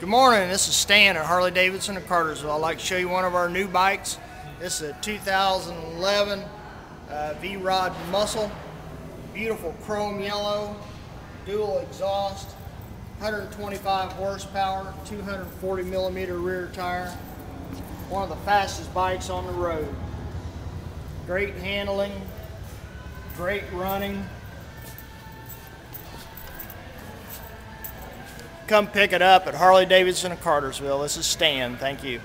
Good morning, this is Stan at Harley Davidson of Cartersville. I'd like to show you one of our new bikes. This is a 2011 uh, V-Rod Muscle. Beautiful chrome yellow, dual exhaust, 125 horsepower, 240 millimeter rear tire. One of the fastest bikes on the road. Great handling, great running. Come pick it up at Harley Davidson of Cartersville. This is Stan. Thank you.